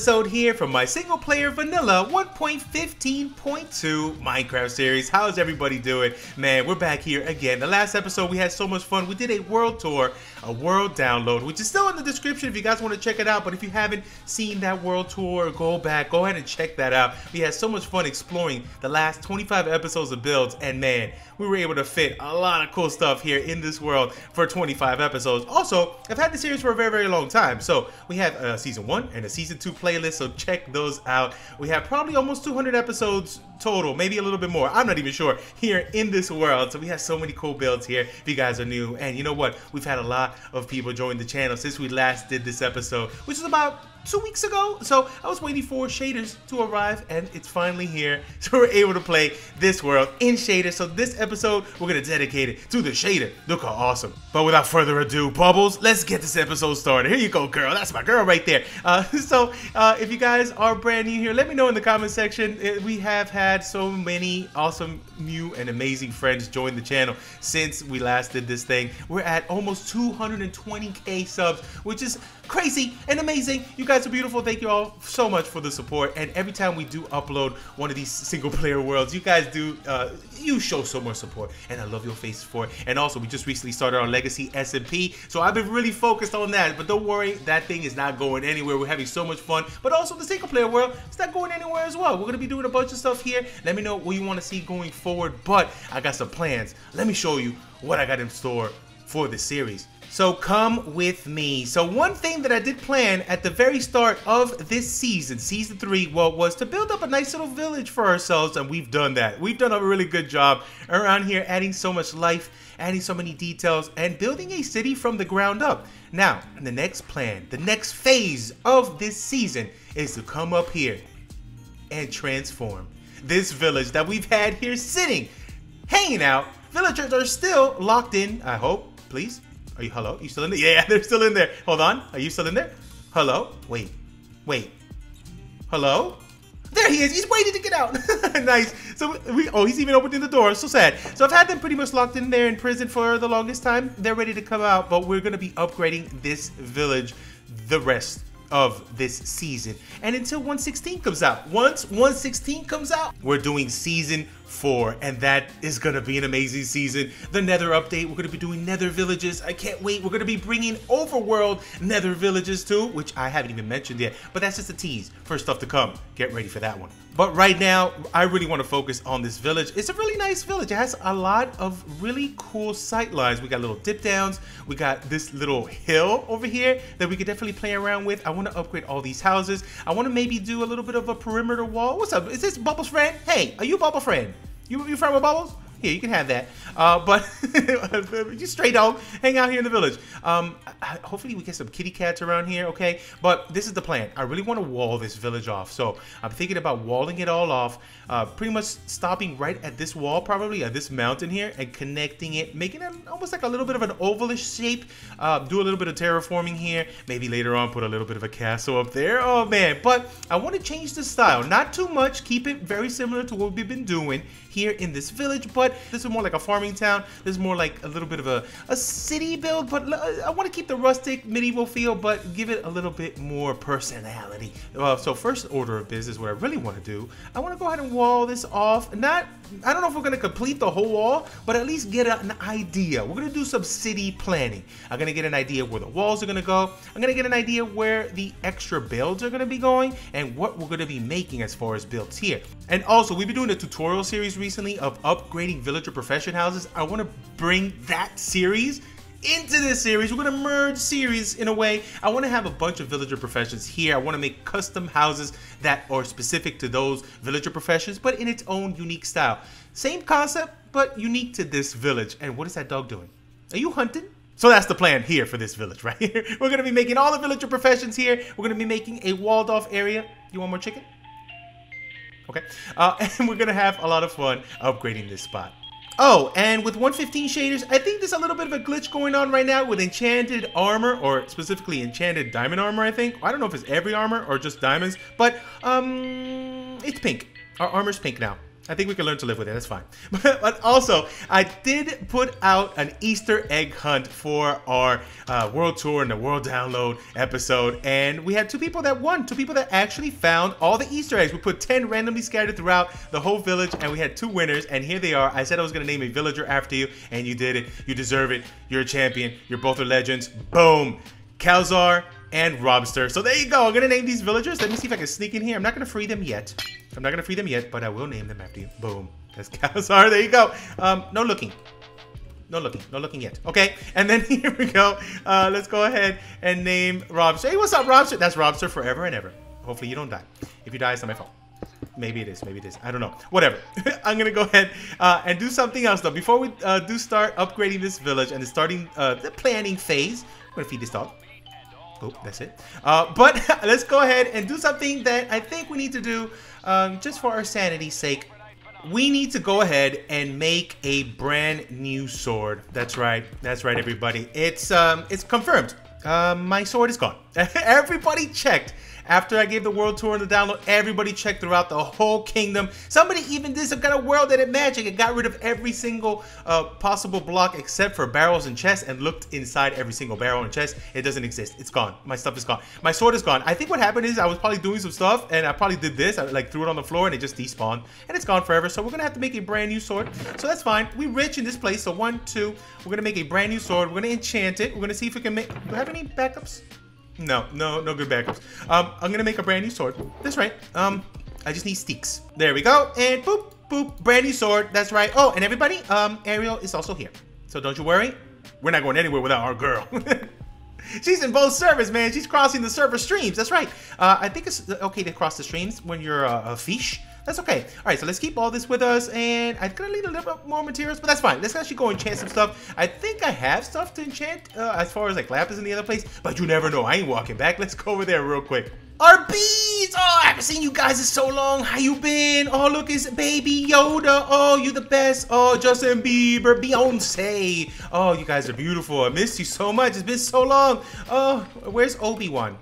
episode here from my single player vanilla 1.15.2 Minecraft series. How's everybody doing? Man, we're back here again. The last episode we had so much fun. We did a world tour, a world download, which is still in the description if you guys want to check it out. But if you haven't seen that world tour, go back, go ahead and check that out. We had so much fun exploring the last 25 episodes of builds and man, we were able to fit a lot of cool stuff here in this world for 25 episodes. Also, I've had the series for a very, very long time. So we have a uh, season one and a season two playlist. So check those out. We have probably almost 200 episodes total, maybe a little bit more. I'm not even sure here in this world. So we have so many cool builds here if you guys are new. And you know what? We've had a lot of people join the channel since we last did this episode, which is about two weeks ago. So I was waiting for shaders to arrive and it's finally here. So we're able to play this world in shaders. So this episode, we're gonna dedicate it to the shader. Look how awesome. But without further ado, Bubbles, let's get this episode started. Here you go, girl. That's my girl right there. Uh, so uh, if you guys are brand new here, let me know in the comment section. Uh, we have had so many awesome new and amazing friends join the channel since we last did this thing. We're at almost 220k subs, which is crazy and amazing. You guys are beautiful. Thank you all so much for the support. And every time we do upload one of these single player worlds, you guys do, uh, you show so much support. And I love your faces for it. And also, we just recently started our Legacy SMP. So I've been really focused on that. But don't worry, that thing is not going anywhere. We're having so much fun. But also, the single player world, it's not going anywhere as well. We're going to be doing a bunch of stuff here. Let me know what you want to see going forward. But I got some plans. Let me show you what I got in store for the series. So come with me. So one thing that I did plan at the very start of this season, season three, well, was to build up a nice little village for ourselves, and we've done that. We've done a really good job around here, adding so much life, adding so many details, and building a city from the ground up. Now, the next plan, the next phase of this season is to come up here and transform this village that we've had here sitting, hanging out. Villagers are still locked in, I hope, please are you, hello? You still in there? Yeah, they're still in there. Hold on. Are you still in there? Hello? Wait. Wait. Hello? There he is. He's waiting to get out. nice. So we. Oh, he's even opening the door. So sad. So I've had them pretty much locked in there in prison for the longest time. They're ready to come out, but we're gonna be upgrading this village the rest of this season and until 116 comes out. Once 116 comes out, we're doing season four, and that is gonna be an amazing season. The Nether update, we're gonna be doing Nether villages. I can't wait. We're gonna be bringing Overworld Nether villages too, which I haven't even mentioned yet, but that's just a tease for stuff to come. Get ready for that one. But right now, I really want to focus on this village. It's a really nice village. It has a lot of really cool sight lines. We got little dip downs. We got this little hill over here that we could definitely play around with. I want to upgrade all these houses. I want to maybe do a little bit of a perimeter wall. What's up? Is this Bubbles' friend? Hey, are you Bubble friend? You you friend with Bubbles? Here, you can have that. Uh, but just straight dog, hang out here in the village. Um, hopefully we get some kitty cats around here, okay? But this is the plan. I really want to wall this village off. So I'm thinking about walling it all off, uh, pretty much stopping right at this wall, probably at this mountain here, and connecting it, making it almost like a little bit of an ovalish shape. Uh, do a little bit of terraforming here. Maybe later on put a little bit of a castle up there. Oh man, but I want to change the style. Not too much. Keep it very similar to what we've been doing here in this village, but this is more like a farming town. This is more like a little bit of a, a city build, but I want to keep the rustic medieval feel, but give it a little bit more personality. Uh, so first order of business, what I really want to do, I want to go ahead and wall this off. Not, I don't know if we're to complete the whole wall, but at least get an idea. We're to do some city planning. I'm to get an idea where the walls are to go. I'm to get an idea where the extra builds are to be going and what we're to be making as far as builds here. And also, we've been doing a tutorial series recently of upgrading villager profession houses. I want to bring that series into this series. We're going to merge series in a way. I want to have a bunch of villager professions here. I want to make custom houses that are specific to those villager professions, but in its own unique style. Same concept, but unique to this village. And what is that dog doing? Are you hunting? So that's the plan here for this village right here. We're going to be making all the villager professions here. We're going to be making a walled off area. You want more chicken? Okay. Uh, and we're going to have a lot of fun upgrading this spot. Oh, and with 115 shaders, I think there's a little bit of a glitch going on right now with enchanted armor, or specifically enchanted diamond armor, I think. I don't know if it's every armor or just diamonds, but um, it's pink. Our armor's pink now. I think we can learn to live with it. That's fine. but also, I did put out an Easter egg hunt for our uh, World Tour and the World Download episode, and we had two people that won. Two people that actually found all the Easter eggs. We put 10 randomly scattered throughout the whole village, and we had two winners, and here they are. I said I was going to name a villager after you, and you did it. You deserve it. You're a champion. You're both are legends. Boom. Calzar and Robster. So there you go. I'm going to name these villagers. Let me see if I can sneak in here. I'm not to free them yet. I'm not to free them yet, but I will name them after you. Boom. That's Calzar. There you go. Um, no looking. No looking. No looking yet. Okay. And then here we go. Uh, let's go ahead and name Robster. Hey, what's up, Robster? That's Robster forever and ever. Hopefully you don't die. If you die, it's not my fault. Maybe it is. Maybe it is. I don't know. Whatever. I'm gonna go ahead uh, and do something else though. Before we uh, do start upgrading this village and starting uh, the planning phase, I'm gonna feed this dog. Oh, that's it. Uh, but let's go ahead and do something that I think we need to do um, just for our sanity's sake. We need to go ahead and make a brand new sword. That's right. That's right, everybody. It's um, it's confirmed. Uh, my sword is gone. Everybody checked after I gave the world tour and the download, everybody checked throughout the whole kingdom. Somebody even did some kind of world edit magic and got rid of every single uh, possible block except for barrels and chests and looked inside every single barrel and chest. It doesn't exist. It's gone. My stuff is gone. My sword is gone. I think what happened is I was probably doing some stuff and I probably did this. I like threw it on the floor and it just despawned and it's gone forever. So we're gonna have to make a brand new sword. So that's fine. We rich in this place. So one, two. We're gonna make a brand new sword. We're gonna enchant it. We're gonna see if we can make. Do we have any backups? No, no, no good backups. Um, I'm gonna make a brand new sword. That's right. Um, I just need sticks. There we go. And boop, boop, brand new sword. That's right. Oh, and everybody, um, Ariel is also here. So don't you worry. We're not going anywhere without our girl. She's in both servers, man. She's crossing the server streams. That's right. Uh, I think it's okay to cross the streams when you're a fish. That's okay. All right, so let's keep all this with us, and I'm gonna need a little bit more materials, but that's fine. Let's actually go enchant some stuff. I think I have stuff to enchant uh, as far as like lapis in the other place, but you never know. I ain't walking back. Let's go over there real quick. Our bees! Oh, I haven't seen you guys in so long. How you been? Oh, look, it's baby Yoda. Oh, you the best. Oh, Justin Bieber, Beyonce. Oh, you guys are beautiful. I missed you so much. It's been so long. Oh, where's Obi-Wan?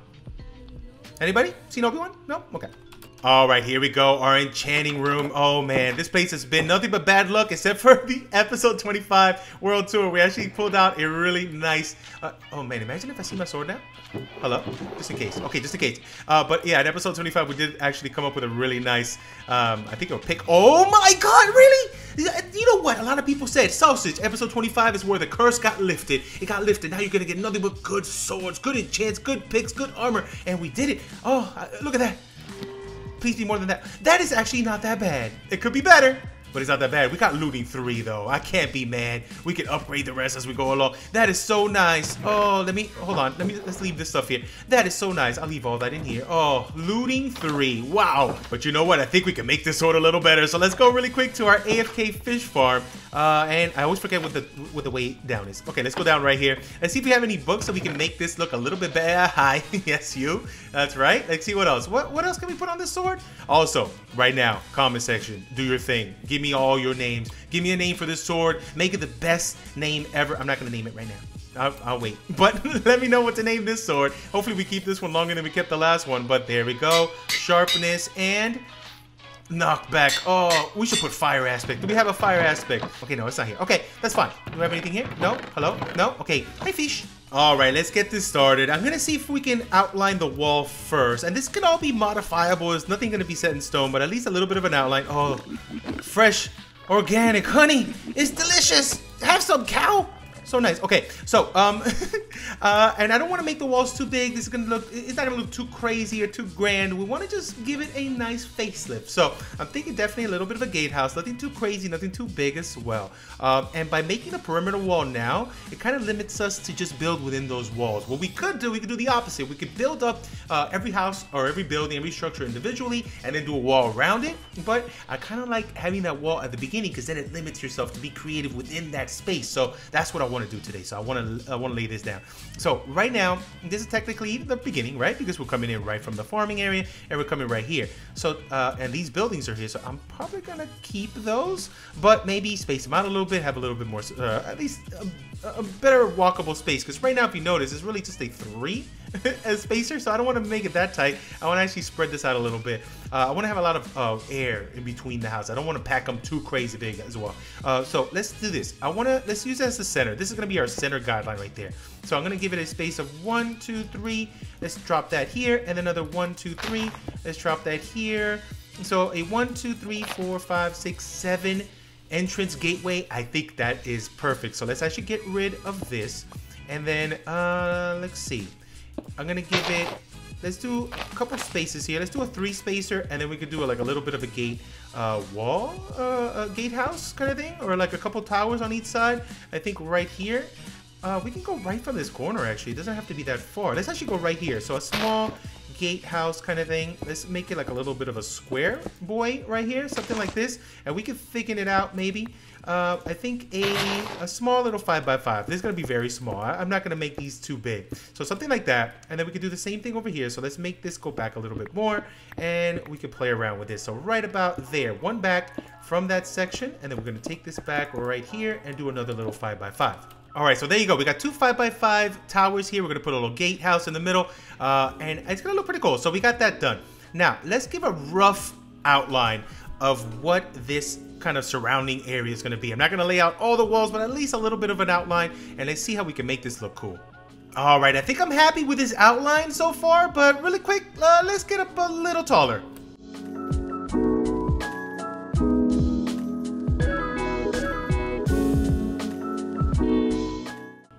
Anybody seen Obi-Wan? No? Okay. All right, here we go. Our enchanting room. Oh man, this place has been nothing but bad luck except for the episode 25 world tour. We actually pulled out a really nice. Uh, oh man, imagine if I see my sword now. Hello, just in case. Okay, just in case. Uh, but yeah, in episode 25, we did actually come up with a really nice. Um, I think a pick. Oh my God, really? You know what? A lot of people said sausage. Episode 25 is where the curse got lifted. It got lifted. Now you're gonna get nothing but good swords, good enchants, good picks, good armor, and we did it. Oh, look at that. Please be more than that. That is actually not that bad. It could be better but it's not that bad. We got looting three though. I can't be mad. We can upgrade the rest as we go along. That is so nice. Oh, let me hold on. Let me let's leave this stuff here. That is so nice. I'll leave all that in here. Oh, looting three. Wow. But you know what? I think we can make this sword a little better. So let's go really quick to our AFK fish farm. Uh, and I always forget what the what the way down is. Okay, let's go down right here and see if we have any books so we can make this look a little bit better. Hi, yes, you. That's right. Let's see what else. What what else can we put on this sword? Also, right now, comment section, do your thing. Give me all your names. Give me a name for this sword. Make it the best name ever. I'm not to name it right now. I'll, I'll, wait. But let me know what to name this sword. Hopefully we keep this one longer than we kept the last one. But there we go. Sharpness and knockback. Oh, we should put fire aspect. Do we have a fire aspect? Okay, no, it's not here. Okay, that's fine. Do we have anything here? No? Hello? No? Okay. Hi, fish. All right, let's get this started. I'm gonna see if we can outline the wall first. And this can all be modifiable. There's nothing gonna be set in stone, but at least a little bit of an outline. Oh, fresh, organic honey. It's delicious. Have some cow. So nice. Okay, so um, uh, and I don't want to make the walls too big. This is gonna look. It's not gonna look too crazy or too grand. We want to just give it a nice facelift. So I'm thinking definitely a little bit of a gatehouse. Nothing too crazy. Nothing too big as well. Um, and by making a perimeter wall now, it kind of limits us to just build within those walls. What we could do, we could do the opposite. We could build up uh, every house or every building, every structure individually, and then do a wall around it. But I kind of like having that wall at the beginning because then it limits yourself to be creative within that space. So that's what I want want to do today. So I want to I want to lay this down. So right now, this is technically the beginning, right? Because we're coming in right from the farming area, and we're coming right here. So uh, and these buildings are here, so I'm probably gonna keep those, but maybe space them out a little bit, have a little bit more, uh, at least a a better walkable space because right now if you notice it's really just a three as spacer so I don't want to make it that tight. I want to actually spread this out a little bit. Uh, I want to have a lot of uh, air in between the house. I don't want to pack them too crazy big as well. Uh, so let's do this. I want to let's use as the center. This is gonna be our center guideline right there. So I'm gonna give it a space of one two three. Let's drop that here and another one two three. Let's drop that here. So a one two three four five six seven entrance gateway, I think that is perfect. So let's actually get rid of this. And then, uh, let's see. I'm gonna give it, let's do a couple spaces here. Let's do a three spacer and then we could do a, like a little bit of a gate uh, wall, uh, a gatehouse kind of thing. Or like a couple towers on each side. I think right here. Uh, we can go right from this corner actually. It doesn't have to be that far. Let's actually go right here. So a small gatehouse kind of thing. Let's make it like a little bit of a square boy right here, something like this. And we can thicken it out maybe. Uh, I think a, a small little 5x5. This is going to be very small. I, am not going to make these too big. So something like that. And then we can do the same thing over here. So let's make this go back a little bit more. And we can play around with this. So right about there. One back from that section. And then we're going to take this back right here and do another little 5x5. All right, so there you go. We got two 5x5 towers here. We're going to put a little gatehouse in the middle, uh, and it's going to look pretty cool. So we got that done. Now, let's give a rough outline of what this kind of surrounding area is going to be. I'm not going to lay out all the walls, but at least a little bit of an outline, and let's see how we can make this look cool. All right, I think I'm happy with this outline so far, but really quick, uh, let's get up a little taller.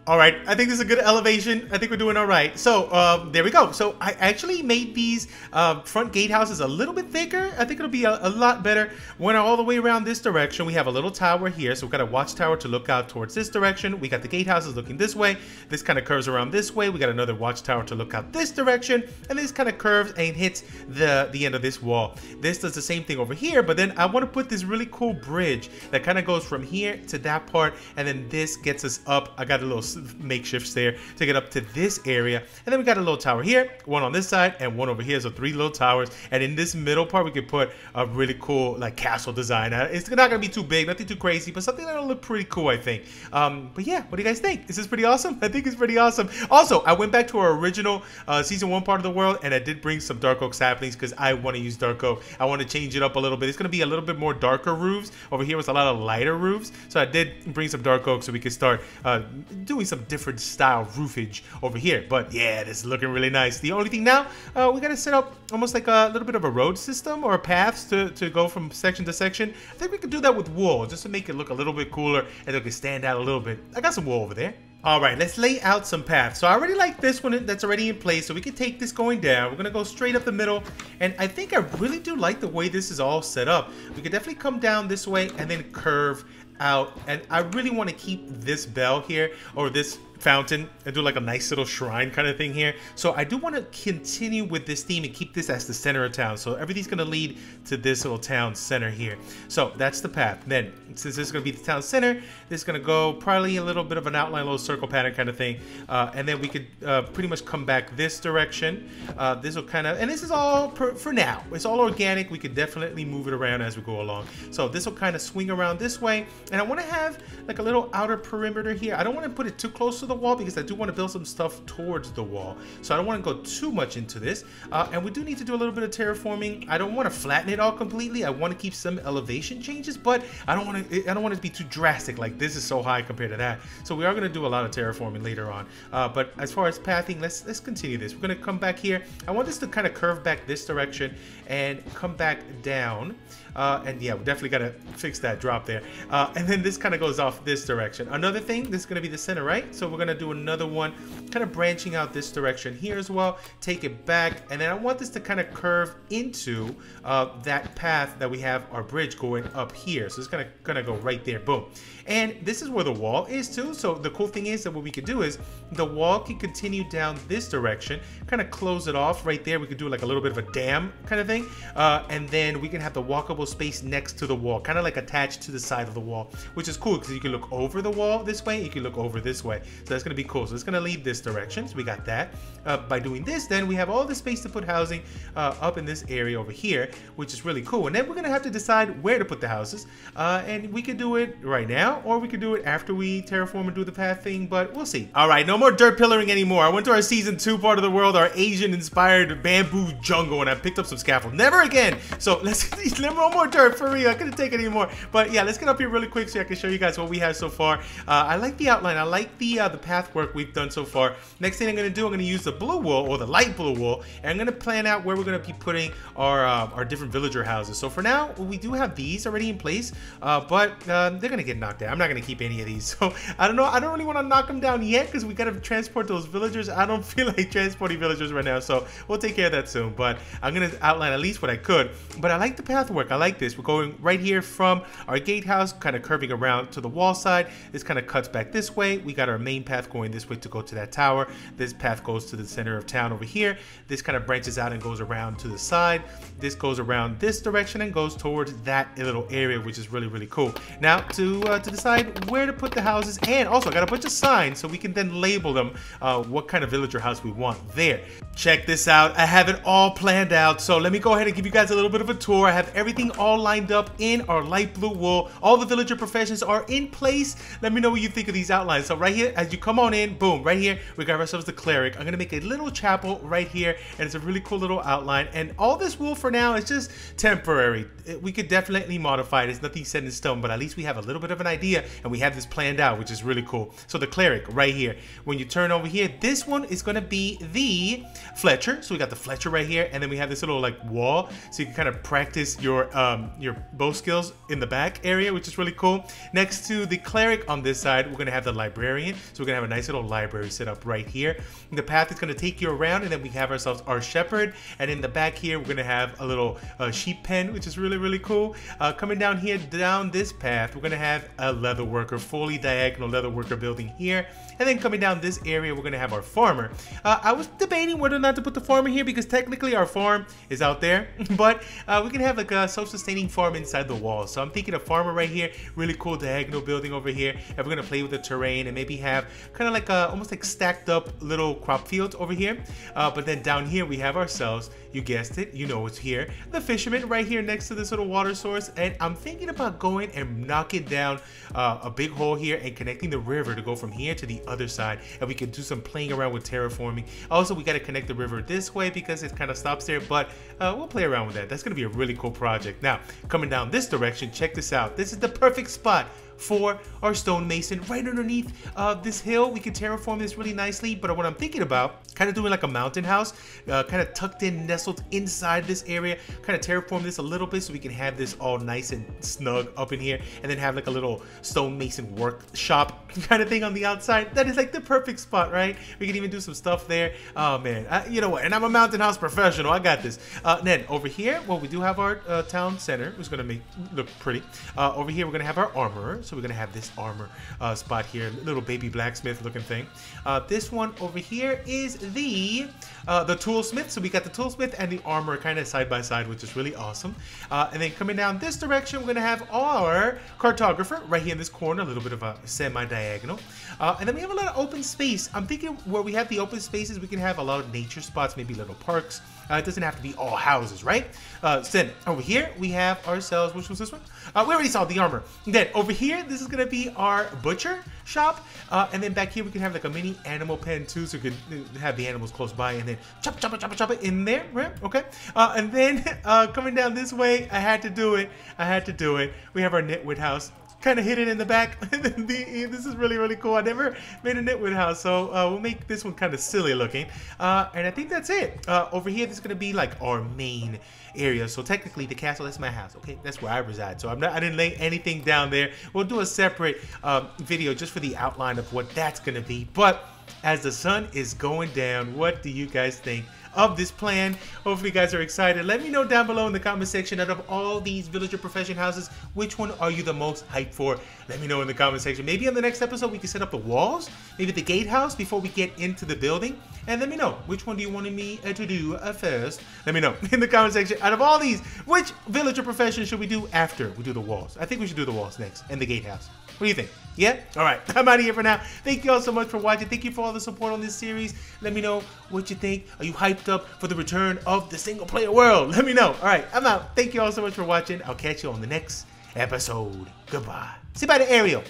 All right, I think this is a good elevation. I think we're doing all right. So um, there we go. So I actually made these uh, front gatehouses a little bit thicker. I think it'll be a, a, lot better. Went all the way around this direction. We have a little tower here. So we've got a watchtower to look out towards this direction. We got the gatehouses looking this way. This kind of curves around this way. We got another watchtower to look out this direction. And this kind of curves and hits the, the end of this wall. This does the same thing over here. But then I want to put this really cool bridge that kind of goes from here to that part. And then this gets us up. I got a little makeshifts there to get up to this area. And then we got a little tower here, one on this side, and one over here. So three little towers. And in this middle part, we could put a really cool like castle design. Uh, it's not gonna be too big, nothing too crazy, but something that'll look pretty cool, I think. Um, but yeah, what do you guys think? Is this pretty awesome? I think it's pretty awesome. Also, I went back to our original uh, season one part of the world, and I did bring some dark oak saplings because I want to use dark oak. I want to change it up a little bit. It's gonna be a little bit more darker roofs. Over here was a lot of lighter roofs, so I did bring some dark oak so we could start uh, doing some different style roofage over here. But yeah, this is looking really nice. The only thing now, uh, we gotta set up almost like a little bit of a road system or paths to, to go from section to section. I think we could do that with wool just to make it look a little bit cooler and it could stand out a little bit. I got some wool over there. All right, let's lay out some paths. So I already like this one that's already in place, so we can take this going down. We're gonna go straight up the middle, and I think I really do like the way this is all set up. We could definitely come down this way and then curve out, and I really wanna keep this bell here, or this fountain and do like a nice little shrine kind of thing here. So I do want to continue with this theme and keep this as the center of town. So everything's going to lead to this little town center here. So that's the path. Then since this is going to be the town center, this is going to go probably a little bit of an outline, little circle pattern kind of thing. Uh, and then we could uh, pretty much come back this direction. Uh, this will kind of, and this is all per, for now. It's all organic. We could definitely move it around as we go along. So this will kind of swing around this way. And I want to have like a little outer perimeter here. I don't want to put it too close to the wall because I do want to build some stuff towards the wall. So I don't want to go too much into this. Uh, and we do need to do a little bit of terraforming. I don't want to flatten it all completely. I want to keep some elevation changes, but I don't want to I don't want it to be too drastic. Like this is so high compared to that. So we are going to do a lot of terraforming later on. Uh, but as far as pathing, let's let's continue this. We're going to come back here. I want this to kind of curve back this direction and come back down. Uh, and yeah, we definitely got to fix that drop there. Uh, and then this kind of goes off this direction. Another thing, this is going to be the center, right? So we're going to do another one, kind of branching out this direction here as well. Take it back. And then I want this to kind of curve into uh, that path that we have our bridge going up here. So it's going to go right there. Boom. And this is where the wall is too. So the cool thing is that what we could do is the wall can continue down this direction, kind of close it off right there. We could do like a little bit of a dam kind of thing. Uh, and then we can have the walkable space next to the wall, kind of like attached to the side of the wall, which is cool because you can look over the wall this way, you can look over this way. So that's gonna be cool. So it's gonna lead this direction. So we got that. Uh, by doing this, then we have all the space to put housing uh, up in this area over here, which is really cool. And then we're gonna have to decide where to put the houses. Uh, and we could do it right now, or we could do it after we terraform and do the path thing, but we'll see. All right, no more dirt pillaring anymore. I went to our season two part of the world, our Asian inspired bamboo jungle, and I picked up some scaffold. Never again. So let's, no more dirt for real. I couldn't take it anymore. But yeah, let's get up here really quick so I can show you guys what we have so far. Uh, I like the outline. I like the uh, the path work we've done so far. Next thing I'm gonna do, I'm gonna use the blue wool or the light blue wool, and I'm gonna plan out where we're gonna be putting our uh, our different villager houses. So for now, we do have these already in place, uh, but uh, they're gonna get knocked down. I'm not gonna keep any of these. So I don't know. I don't really want to knock them down yet because we gotta transport those villagers. I don't feel like transporting villagers right now, so we'll take care of that soon. But I'm gonna outline at least what I could. But I like the path work. I like this. We're going right here from our gatehouse, kind of curving around to the wall side. This kind of cuts back this way. We got our main path going this way to go to that tower. This path goes to the center of town over here. This kind of branches out and goes around to the side. This goes around this direction and goes towards that little area, which is really, really cool. Now, to uh, to decide where to put the houses, and also I got a bunch of signs so we can then label them uh, what kind of villager house we want there. Check this out. I have it all planned out. So let me go ahead and give you guys a little bit of a tour. I have everything all lined up in our light blue wool. All the villager professions are in place. Let me know what you think of these outlines. So right here, as you come on in, boom, right here, we got ourselves the cleric. I'm gonna make a little chapel right here, and it's a really cool little outline. And all this wool for now is just temporary. We could definitely modify it. It's nothing set in stone, but at least we have a little bit of an idea, and we have this planned out, which is really cool. So the cleric right here. When you turn over here, this one is gonna be the Fletcher. So we got the Fletcher right here, and then we have this little like wall, so you can kind of practice your um, your bow skills in the back area, which is really cool. Next to the cleric on this side, we're gonna have the librarian. So we're gonna have a nice little library set up right here. And the path is gonna take you around, and then we have ourselves our shepherd. And in the back here, we're gonna have a little uh, sheep pen, which is really really cool. Uh, coming down here, down this path, we're gonna have a leather worker, fully diagonal leather worker building here. And then coming down this area, we're gonna have our farmer. Uh, I was debating whether or not to put the farmer here because technically our farm is out there, but uh, we can have like a self-sustaining farm inside the wall. So I'm thinking a farmer right here, really cool diagonal building over here. And we're gonna play with the terrain and maybe have kind of like a, almost like stacked up little crop fields over here. Uh, but then down here we have ourselves, you guessed it, you know it's here, the fisherman right here next to this little water source. And I'm thinking about going and knocking down uh, a big hole here and connecting the river to go from here to the other side. And we can do some playing around with terraforming. Also, we got to connect the river this way because it kind of stops there, but uh, we'll play around with that. That's going to be a really cool project. Now, coming down this direction, check this out. This is the perfect spot for our stonemason right underneath uh, this hill. We can terraform this really nicely, but what I'm thinking about, kind of doing like a mountain house, uh, kind of tucked in, nestled inside this area, kind of terraform this a little bit so we can have this all nice and snug up in here, and then have like a little stonemason workshop kind of thing on the outside. That is like the perfect spot, right? We can even do some stuff there. Oh man, I, you know what? And I'm a mountain house professional. I got this. Uh, then over here, well, we do have our uh, town center, which is gonna make look pretty. Uh, over here, we're gonna have our armorer. So we're gonna have this armor uh, spot here, little baby blacksmith looking thing. Uh, this one over here is the uh, the toolsmith. So we got the toolsmith and the armor kind of side by side, which is really awesome. Uh, and then coming down this direction, we're gonna have our cartographer right here in this corner, a little bit of a semi-diagonal. Uh, and then we have a lot of open space. I'm thinking where we have the open spaces, we can have a lot of nature spots, maybe little parks. Uh, it doesn't have to be all houses, right? Uh, then over here we have ourselves, which was this one? Uh, we already saw the armor. Then over here, this is gonna be our butcher shop. Uh, and then back here we can have like a mini animal pen too, so we can have the animals close by and then chop, chop, chop, chop it in there, right? Okay. Uh, and then uh, coming down this way, I had to do it. I had to do it. We have our nitwit house kind of hidden in the back. this is really, really cool. I never made a nitwit house, so uh, we'll make this one kind of silly looking. Uh, and I think that's it. Uh, over here, this is going to be like our main area. So technically, the castle, that's my house, okay? That's where I reside. So I'm not, I didn't lay anything down there. We'll do a separate um, video just for the outline of what that's going to be. But as the sun is going down, what do you guys think? Of this plan. Hopefully you guys are excited. Let me know down below in the comment section out of all these villager profession houses, which one are you the most hyped for? Let me know in the comment section. Maybe on the next episode we can set up the walls, maybe the gatehouse before we get into the building. And let me know, which one do you want me uh, to do uh, first? Let me know in the comment section. Out of all these, which villager profession should we do after we do the walls? I think we should do the walls next and the gatehouse. What do you think? Yeah? All right. I'm out of here for now. Thank you all so much for watching. Thank you for all the support on this series. Let me know what you think. Are you hyped up for the return of the single player world? Let me know. All right. I'm out. Thank you all so much for watching. I'll catch you on the next episode. Goodbye. See you by the Ariel.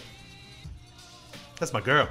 That's my girl.